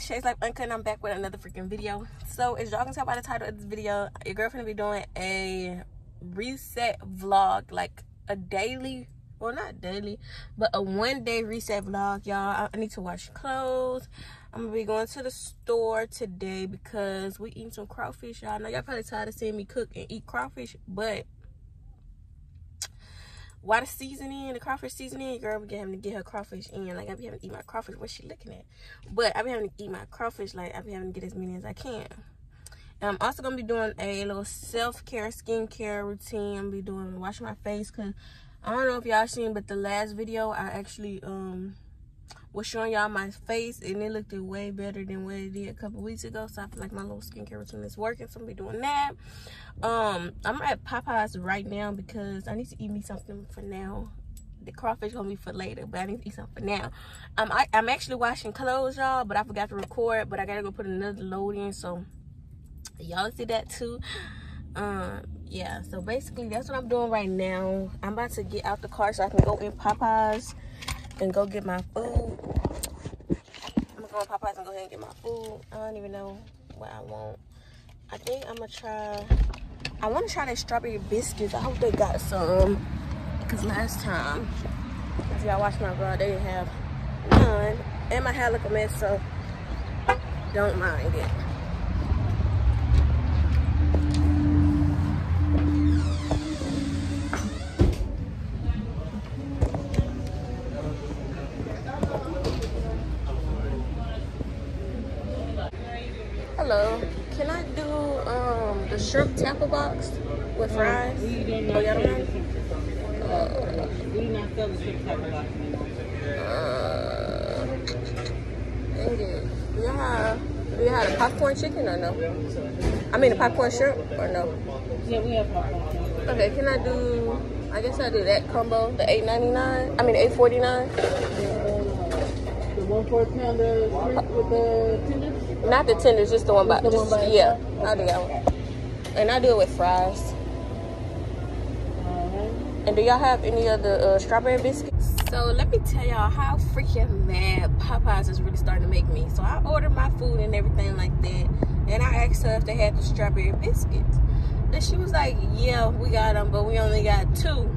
Shay's Life Uncut I'm back with another freaking video. So as y'all can tell by the title of this video your girlfriend will be doing a reset vlog like a daily well not daily but a one day reset vlog y'all. I need to wash clothes. I'm gonna be going to the store today because we eating some crawfish y'all. Know y'all probably tired of seeing me cook and eat crawfish but why the seasoning, the crawfish seasoning, girl, we having to get her crawfish in. Like, I be having to eat my crawfish. What's she looking at? But I be having to eat my crawfish. Like, I be having to get as many as I can. And I'm also going to be doing a little self-care, skincare routine. I'm be doing, washing my face. Because I don't know if y'all seen, but the last video, I actually, um, was showing y'all my face and it looked way better than what it did a couple weeks ago so i feel like my little skincare routine is working so i'm be doing that. Um i'm at popeyes right now because i need to eat me something for now. The crawfish gonna be for later but i need to eat something for now. Um I, i'm actually washing clothes y'all but i forgot to record but i gotta go put another load in so y'all see that too? Um yeah so basically that's what i'm doing right now. I'm about to get out the car so i can go in popeyes and go get my food. I'm gonna go to Popeyes and go ahead and get my food. I don't even know what I want. I think I'm gonna try, I wanna try their strawberry biscuits. I hope they got some. Cause last time, if y'all watched my vlog, they didn't have none. And my hair look a mess, so don't mind it. Shrimp tackle box with fries? Oh, y'all don't the shrimp tackle box. We do not sell the shrimp tackle box. Uh, dang it. Do y'all have, do y'all have a popcorn chicken or no? I mean, a popcorn shrimp or no? Yeah, we have popcorn. Okay, can I do, I guess I'll do that combo, the eight ninety nine. I mean, eight forty nine. The one fourth pounder shrimp with the tenders. Not the tenders, just the one by, Just the just, one by yeah, itself? I'll do that one. And I do it with fries. And do y'all have any other uh, strawberry biscuits? So let me tell y'all how freaking mad Popeyes is really starting to make me. So I ordered my food and everything like that. And I asked her if they had the strawberry biscuits. And she was like, yeah, we got them, but we only got two.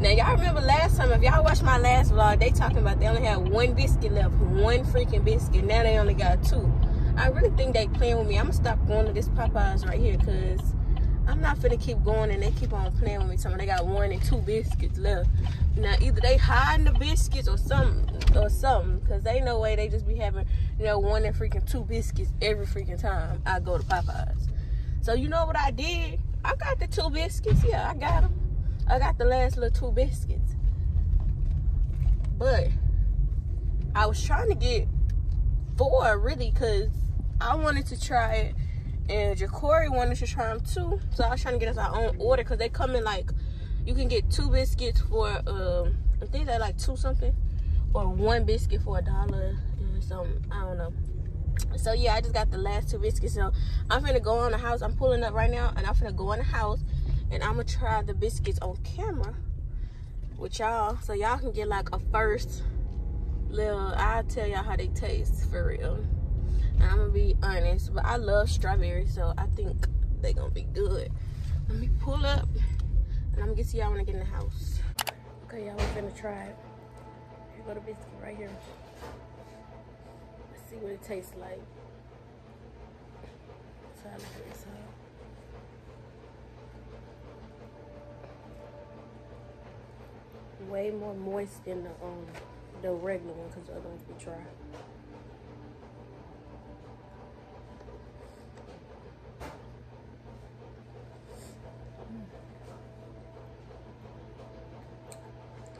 Now y'all remember last time, if y'all watched my last vlog, they talking about they only had one biscuit left. One freaking biscuit. Now they only got two. I really think they playing with me. I'm gonna stop going to this Popeyes right here because I'm not finna keep going and they keep on playing with me. Something they got one and two biscuits left. Now either they hiding the biscuits or something or something. Cause they no way they just be having, you know, one and freaking two biscuits every freaking time I go to Popeyes. So you know what I did? I got the two biscuits. Yeah, I got them. I got the last little two biscuits. But I was trying to get four really because I wanted to try it and Jacory wanted to try them too. So I was trying to get us our own order because they come in like you can get two biscuits for um I think they're like two something or one biscuit for a dollar and something. I don't know. So yeah, I just got the last two biscuits. So I'm gonna go on the house. I'm pulling up right now and I'm gonna go in the house and I'm gonna try the biscuits on camera with y'all so y'all can get like a first little I'll tell y'all how they taste for real. And I'm gonna be honest, but I love strawberry, so I think they gonna be good. Let me pull up and I'm gonna get to y'all when I get in the house. Okay, y'all, we're gonna try it. Here go the biscuit right here. Let's see what it tastes like. So I at this side. way more moist than the um the regular one because the other ones be dry.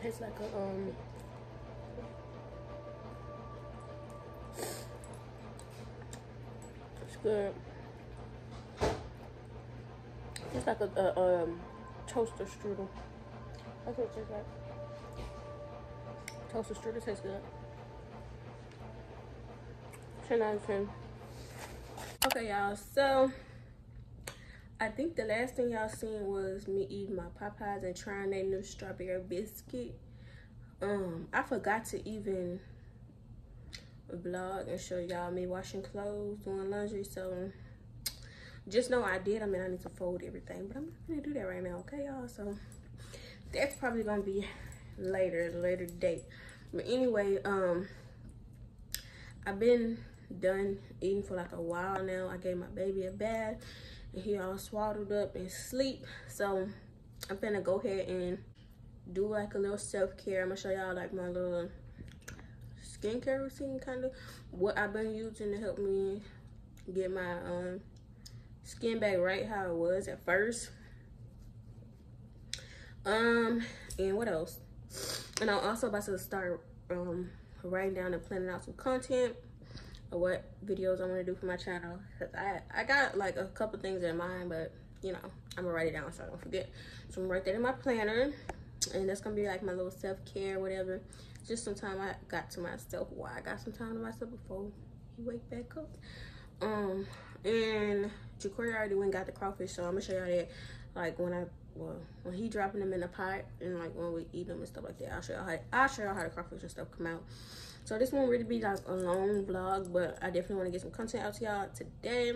It's like a um it's good. It's like a, a um toaster strudel. That's what it tastes like. Toaster strudel tastes good. 10 out of 10. Okay, y'all. So, I think the last thing y'all seen was me eating my Popeyes and trying that new strawberry biscuit. Um, I forgot to even vlog and show y'all me washing clothes, doing laundry. So just know I did. I mean, I need to fold everything, but I'm not gonna do that right now, okay, y'all? So that's probably gonna be later, at a later date. But anyway, um, I've been done eating for like a while now. I gave my baby a bath and he all swaddled up and sleep. So I'm gonna go ahead and do like a little self-care. I'm gonna show y'all like my little skincare routine kind of what I've been using to help me get my um skin back right how it was at first. Um, and what else? And I'm also about to start um writing down and planning out some content of what videos I want to do for my channel. Cause I I got like a couple things in mind, but you know I'm gonna write it down so I don't forget. So I'm gonna write that in my planner, and that's gonna be like my little self care, whatever. Just some time I got to myself. Why I got some time to myself before he wake back up. Um, and Jacory already went got the crawfish, so I'm gonna show y'all that. Like when I well when he dropping them in the pot and like when we eat them and stuff like that. I'll show y'all how I'll show y'all how the crawfish and stuff come out. So this won't really be like a long vlog, but I definitely want to get some content out to y'all today.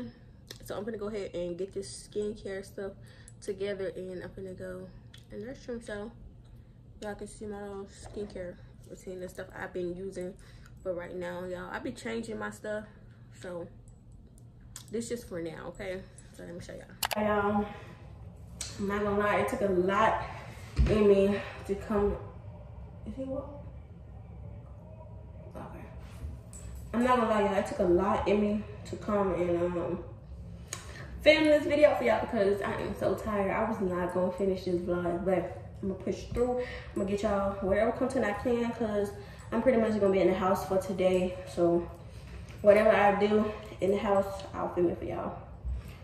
So I'm gonna go ahead and get this skincare stuff together and I'm gonna go in the restroom so y'all can see my little skincare routine and stuff I've been using. But right now, y'all, I be changing my stuff. So this just for now, okay? So let me show y'all. Y'all, I'm not gonna lie, it took a lot in me to come. Is he what? Okay. I'm not gonna lie, y'all. It took a lot in me to come and um film this video for y'all because I am so tired. I was not gonna finish this vlog, but I'm gonna push through. I'm gonna get y'all whatever content I can because I'm pretty much gonna be in the house for today. So whatever I do in the house, I'll film it for y'all.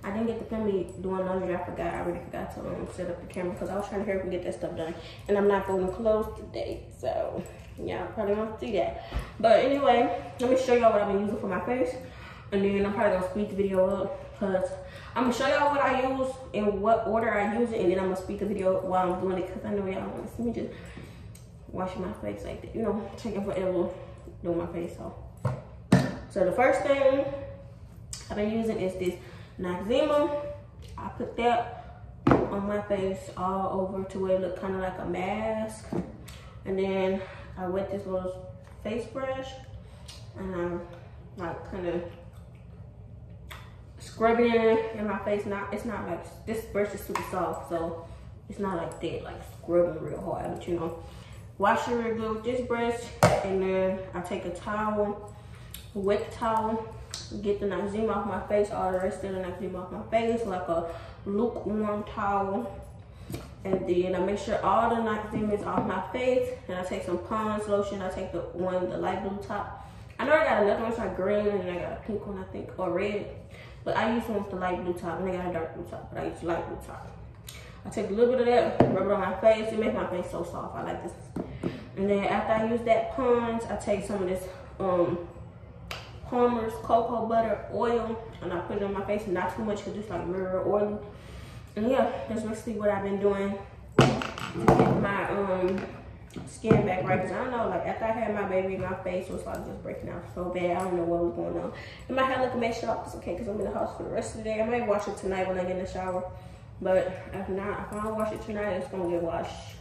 I didn't get the me doing laundry. I forgot. I already forgot to um, set up the camera because I was trying to hurry up and get that stuff done. And I'm not folding clothes today. So yeah, I probably won't see that. But anyway, let me show y'all what I've been using for my face. And then I'm probably gonna speed the video up because I'm gonna show y'all what I use and what order I use it, and then I'm gonna speed the video while I'm doing it because I know y'all want to see me just washing my face like that. You know, taking forever doing my face. So, so the first thing I've been using is this Noxzema. I put that on my face all over to where it looked kind of like a mask, and then I wet this little face brush and I'm like kind of scrubbing it in my face. Not it's not like this brush is super soft, so it's not like that, like scrubbing real hard. But you know, wash it real good with this brush, and then I take a towel, wet towel, get the Noxzema off my face, all the rest of the Noxzema off my face, like a lukewarm towel. And then I make sure all the Noxzema is off my face. And I take some Pond's lotion. I take the one, the light blue top. I know I got another one, it's like green, and I got a pink one, I think, or red. But I use one with the light blue top, and I got a dark blue top, but I use light blue top. I take a little bit of that, rub it on my face. It makes my face so soft. I like this. And then after I use that Pond's, I take some of this um, Palmer's cocoa butter oil, and I put it on my face, not too much, because it's like mirror oily. And yeah, that's basically what I've been doing to get my um skin back right. Cause I don't know, like after I had my baby, my face was like just breaking out so bad. I don't know what was going on. And my hair looking messed up. It's okay, cause I'm in the house for the rest of the day. I might wash it tonight when I get in the shower. But if not, if I don't wash it tonight, it's gonna get washed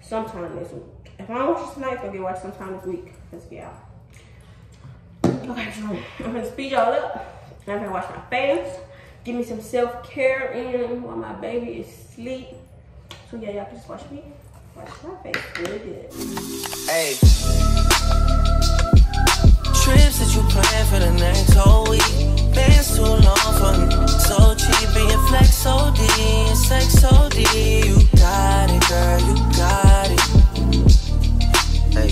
sometime this week. If I don't wash it tonight, it's gonna get washed sometime this week. Let's be out. Okay, so I'm gonna speed y'all up. I'm gonna wash my face give me some self-care in while my baby is asleep. So yeah, y'all just watch me wash my face really good. Hey. Trips that you plan for the next whole week. Bands too long for me. So cheap, being flex so D and sex so D. You got it, girl, you got it. Hey.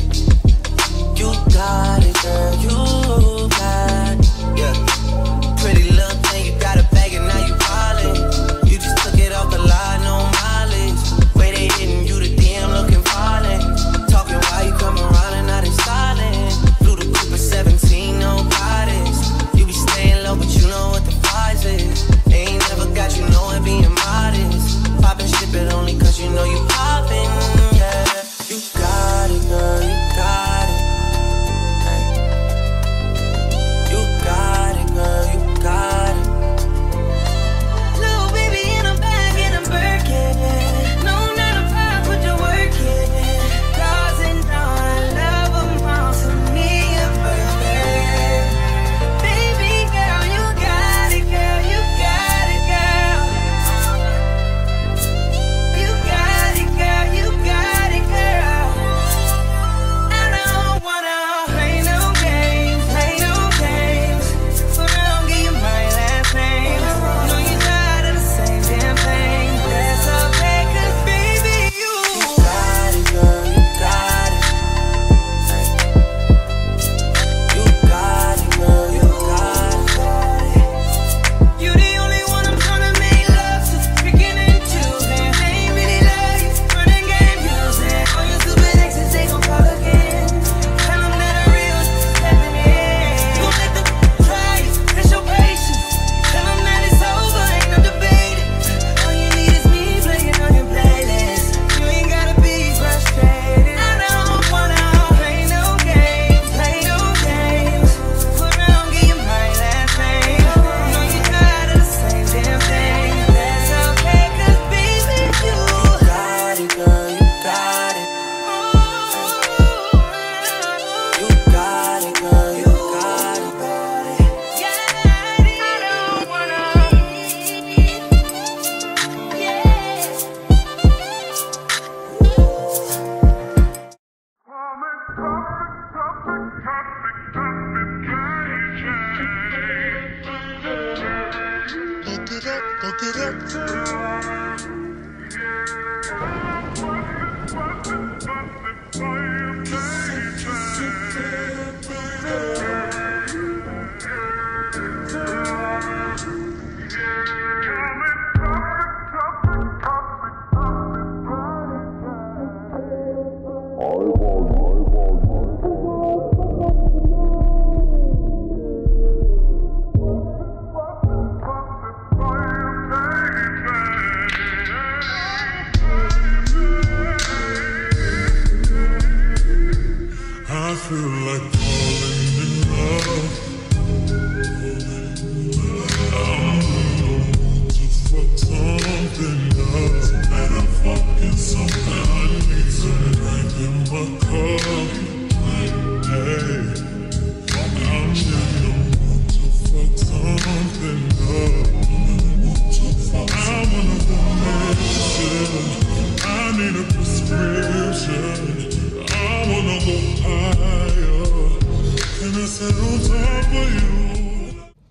You got it, girl, you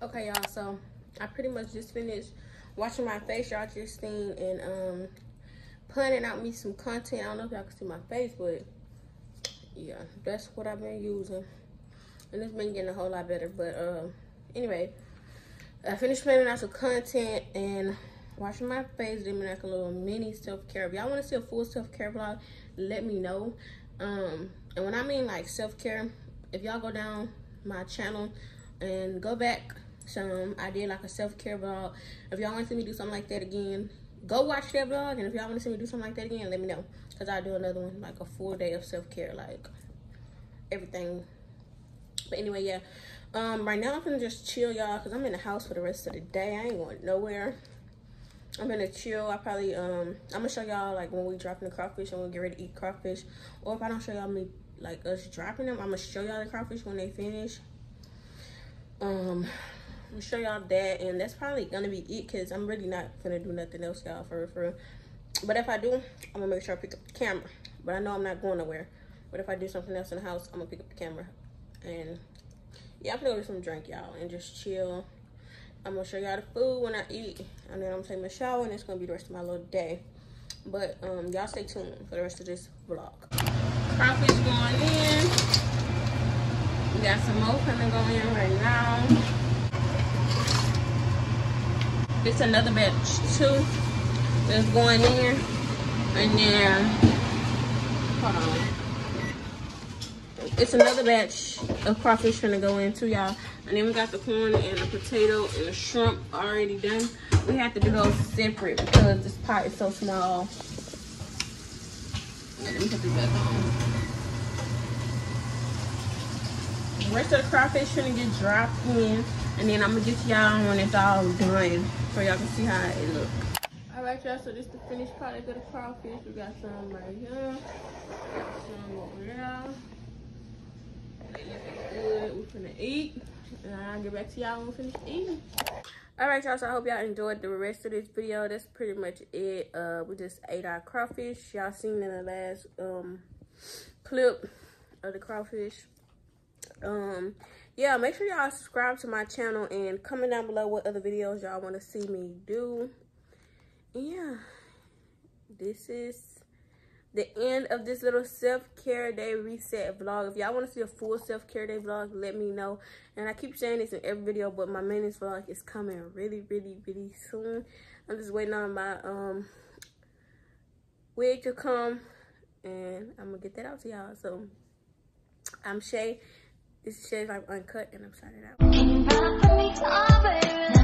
Okay, y'all. So I pretty much just finished washing my face. Y'all just seen and um planning out me some content. I don't know if y'all can see my face, but yeah, that's what I've been using, and it's been getting a whole lot better. But uh, anyway, I finished planning out some content and washing my face, doing like a little mini self care. If y'all want to see a full self care vlog, let me know. Um, and when I mean like self care, if y'all go down my channel and go back some, I did like a self care vlog. If y'all want to see me do something like that again, go watch that vlog. And if y'all want to see me do something like that again, let me know. Cause I'll do another one, like a full day of self care, like everything. But anyway, yeah. Um, right now I'm gonna just chill, y'all, cause I'm in the house for the rest of the day. I ain't going nowhere. I'm gonna chill. I probably um I'm gonna show y'all like when we dropping the crawfish and we get ready to eat crawfish. Or if I don't show y'all me like us dropping them, I'm gonna show y'all the crawfish when they finish. Um Gonna show y'all that and that's probably gonna be it because I'm really not gonna do nothing else, y'all, for real, for. But if I do, I'm gonna make sure I pick up the camera. But I know I'm not going nowhere. But if I do something else in the house, I'm gonna pick up the camera. And yeah, I'm gonna go get some drink, y'all, and just chill. I'm gonna show y'all the food when I eat, and then I'm take my shower, and it's gonna be the rest of my little day. But um, y'all stay tuned for the rest of this vlog. Crawfish going in. We got some more coming going in right now. It's another batch too that's going in, and then hold on. It's another batch of crawfish gonna go in too, y'all. And then we got the corn and the potato and the shrimp already done. We have to do those separate because this pot is so small. Let me put this back on. The rest of the crawfish gonna get dropped in. And then I'm gonna get y'all when it's all done so y'all can see how it look. Alright y'all, so this is the finished product of the crawfish. We got some right here. Got some over there. Good. We finna eat. And I'll get back to y'all when we finish eating. Alright y'all, so I hope y'all enjoyed the rest of this video. That's pretty much it. Uh, we just ate our crawfish. Y'all seen in the last um clip of the crawfish. Um, yeah, make sure y'all subscribe to my channel and comment down below what other videos y'all want to see me do. Yeah, this is the end of this little self-care day reset vlog. If y'all want to see a full self-care day vlog, let me know. And I keep saying this in every video, but my maintenance vlog is coming really, really, really soon. I'm just waiting on my um wig to come, and I'm gonna get that out to y'all. So I'm Shay. Is Shay's Life Uncut, and I'm signing out.